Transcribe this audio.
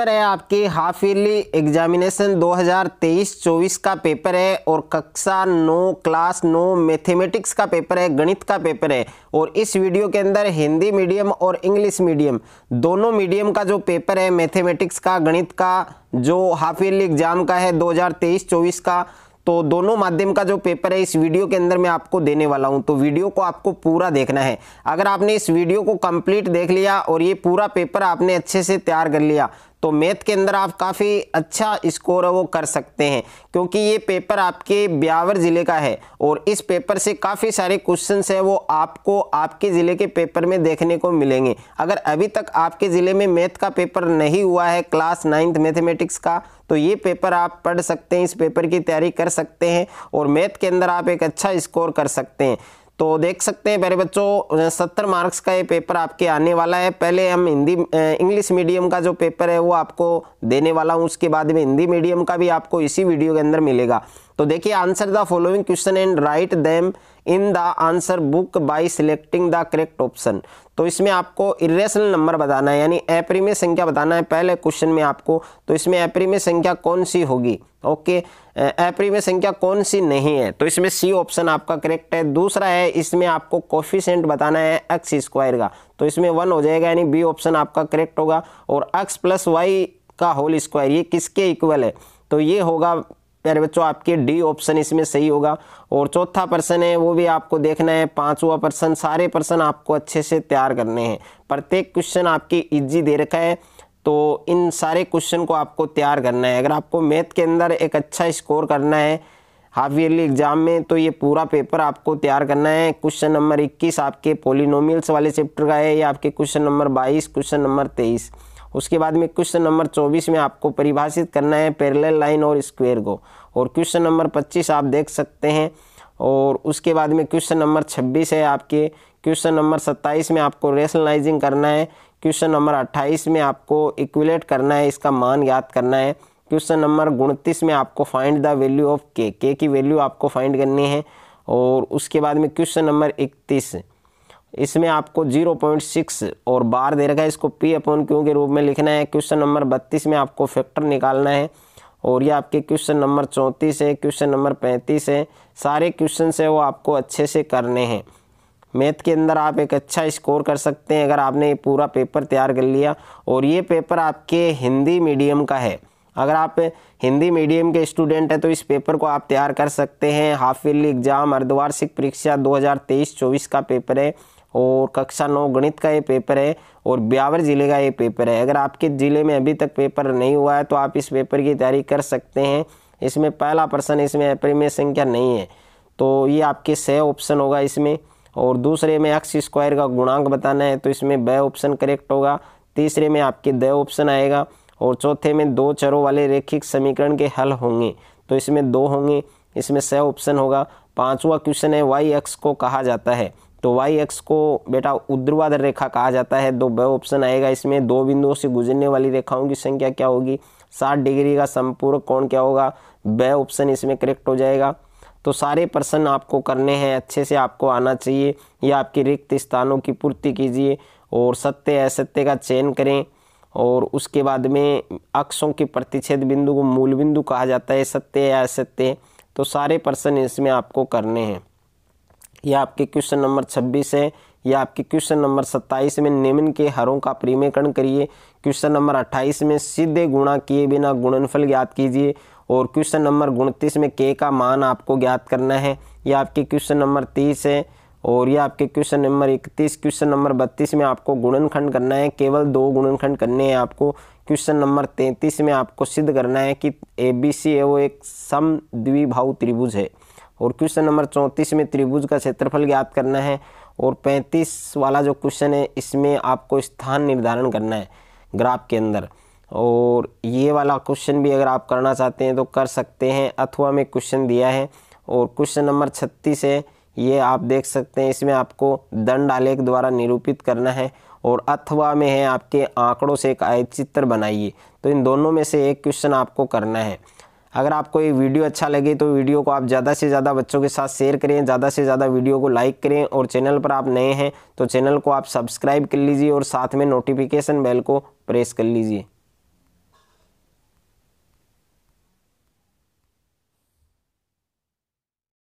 Paper है आपके, half yearly examination 2023-24 का पेपर है और कक्षा नौ क्लास नौ मैथमेटिक्स का पेपर है, गणित का पेपर है। और इस वीडियो के अंदर हिंदी मीडियम और इंग्लिश मीडियम दोनों मीडियम का जो पेपर है मैथमेटिक्स का, गणित का, जो हाफ़ ईयरली एग्ज़ाम का है 2023-24 का तो दोनों माध्यम का जो पेपर है, इस वीडियो के अंदर मैं आपको देने वाला हूँ। तो वीडियो को आपको पूरा देखना है। अगर आपने इस वीडियो को कंप्लीट देख लिया और ये पूरा पेपर आपने अच्छे से तैयार कर लिया तो मैथ के अंदर आप काफ़ी अच्छा स्कोर वो कर सकते हैं, क्योंकि ये पेपर आपके ब्यावर ज़िले का है और इस पेपर से काफ़ी सारे क्वेश्चंस है, वो आपको आपके ज़िले के पेपर में देखने को मिलेंगे। अगर अभी तक आपके ज़िले में मैथ का पेपर नहीं हुआ है क्लास नाइन्थ मैथमेटिक्स का तो ये पेपर आप पढ़ सकते हैं, इस पेपर की तैयारी कर सकते हैं और मैथ के अंदर आप एक अच्छा स्कोर कर सकते हैं। तो देख सकते हैं मेरे बच्चों सत्तर मार्क्स का ये पेपर आपके आने वाला है। पहले हम हिंदी इंग्लिश मीडियम का जो पेपर है वो आपको देने वाला हूँ, उसके बाद में हिंदी मीडियम का भी आपको इसी वीडियो के अंदर मिलेगा। तो देखिए answer the following question and write them in the answer book by selecting the correct option तो इसमें आपको इरेशनल नंबर बताना है, यानी एप्रीमे संख्या बताना है पहले क्वेश्चन में आपको। तो इसमें एप्रीमे संख्या कौन सी होगी? ओके एप्रीमे संख्या कौन सी नहीं है? तो इसमें सी ऑप्शन आपका करेक्ट है। दूसरा है, इसमें आपको कोफिशेंट बताना है एक्स स्क्वायर का। तो इसमें वन हो जाएगा, यानी बी ऑप्शन आपका करेक्ट होगा। और एक्स प्लस वाई का होल स्क्वायर ये किसके इक्वल है? तो ये होगा प्यारे बच्चों, आपके डी ऑप्शन इसमें सही होगा। और चौथा पर्सन है, वो भी आपको देखना है। पांचवा पर्सन सारे पर्सन आपको अच्छे से तैयार करने हैं। प्रत्येक क्वेश्चन आपकी इजी दे रखा है। तो इन सारे क्वेश्चन को आपको तैयार करना है। अगर आपको मैथ के अंदर एक अच्छा स्कोर करना है हाफ़ ईयरली एग्ज़ाम में तो ये पूरा पेपर आपको तैयार करना है। क्वेश्चन नंबर 21 आपके पोलिनोमियल्स वाले चैप्टर का है, या आपके क्वेश्चन नंबर 22 क्वेश्चन नंबर 23 उसके बाद में क्वेश्चन नंबर 24 में आपको परिभाषित करना है पैरेलल लाइन और स्क्वायर को। और क्वेश्चन नंबर 25 आप देख सकते हैं। और उसके बाद में क्वेश्चन नंबर 26 है आपके। क्वेश्चन नंबर 27 में आपको रेशनलाइजिंग करना है। क्वेश्चन नंबर 28 में आपको इक्विलेट करना है, इसका मान याद करना है। क्वेश्चन नंबर उनतीस में आपको फाइंड द वैल्यू ऑफ़ के के की वैल्यू आपको फाइंड करनी है। और उसके बाद में क्वेश्चन नंबर इकतीस। इसमें आपको 0.6 और बार दे रखा है। इसको पी अपॉन क्यू के रूप में लिखना है। क्वेश्चन नंबर 32 में आपको फैक्टर निकालना है। और ये आपके क्वेश्चन नंबर चौंतीस है क्वेश्चन नंबर पैंतीस है। सारे क्वेश्चन है, वो आपको अच्छे से करने हैं। मैथ के अंदर आप एक अच्छा स्कोर कर सकते हैं, अगर आपने ये पूरा पेपर तैयार कर लिया। और ये पेपर आपके हिंदी मीडियम का है। अगर आप हिंदी मीडियम के स्टूडेंट हैं तो इस पेपर को आप तैयार कर सकते हैं। हाफ़ ईयरली एग्ज़ाम अर्धवार्षिक परीक्षा 2023-24 का पेपर है। और कक्षा नौ गणित का ये पेपर है और ब्यावर ज़िले का ये पेपर है। अगर आपके ज़िले में अभी तक पेपर नहीं हुआ है तो आप इस पेपर की तैयारी कर सकते हैं। इसमें पहला प्रश्न इसमें अप्रीमेय संख्या नहीं है तो ये आपके सह ऑप्शन होगा इसमें। और दूसरे में एक्स स्क्वायर का गुणांक बताना है तो इसमें ब ऑप्शन करेक्ट होगा। तीसरे में आपके द ऑप्शन आएगा और चौथे में दो चरों वाले रेखिक समीकरण के हल होंगे तो इसमें दो होंगे। इसमें स ऑप्शन होगा। पांचवा क्वेश्चन है, वाई एक्स को कहा जाता है? तो वाई एक्स को बेटा ऊर्ध्वाधर रेखा कहा जाता है। दो ब ऑप्शन आएगा इसमें। दो बिंदुओं से गुजरने वाली रेखाओं की संख्या क्या होगी? साठ डिग्री का संपूर्ण कोण क्या होगा? ब ऑप्शन इसमें करेक्ट हो जाएगा। तो सारे प्रश्न आपको करने हैं। अच्छे से आपको आना चाहिए। या आपके रिक्त स्थानों की पूर्ति कीजिए और सत्य, असत्य का चयन करें और उसके बाद में अक्षों के प्रतिच्छेद बिंदु को मूल बिंदु कहा जाता है। सत्य या असत्य। तो सारे प्रश्न इसमें आपको करने हैं। यह आपके क्वेश्चन नंबर 26 है यह आपके क्वेश्चन नंबर 27 में निम्न के हरों का प्रीमेकरण करिए, क्वेश्चन नंबर 28 में सीधे गुणा किए बिना गुणनफल ज्ञात कीजिए, और क्वेश्चन नंबर उनतीस में के का मान आपको ज्ञात करना है यह आपके क्वेश्चन नंबर 30 है, और ये आपके क्वेश्चन नंबर इकतीस, क्वेश्चन नंबर बत्तीस में आपको गुणनखंड करना है, केवल दो गुणनखंड करने हैं आपको, क्वेश्चन नंबर तैंतीस में आपको सिद्ध करना है कि ए बी सी है वो एक सम द्विभाव त्रिभुज है। और क्वेश्चन नंबर चौंतीस में त्रिभुज का क्षेत्रफल ज्ञात करना है और पैंतीस वाला जो क्वेश्चन है, इसमें आपको स्थान निर्धारण करना है ग्राफ के अंदर। और ये वाला क्वेश्चन भी अगर आप करना चाहते हैं तो कर सकते हैं, अथवा में क्वेश्चन दिया है। और क्वेश्चन नंबर छत्तीस है, ये आप देख सकते हैं, इसमें आपको दंड आलेख द्वारा निरूपित करना है। और अथवा में है आपके आंकड़ों से एक आयत चित्र बनाइए। तो इन दोनों में से एक क्वेश्चन आपको करना है। अगर आपको ये वीडियो अच्छा लगे तो वीडियो को आप ज़्यादा से ज़्यादा बच्चों के साथ शेयर करें, ज़्यादा से ज़्यादा वीडियो को लाइक करें और चैनल पर आप नए हैं तो चैनल को आप सब्सक्राइब कर लीजिए और साथ में नोटिफिकेशन बेल को प्रेस कर लीजिए।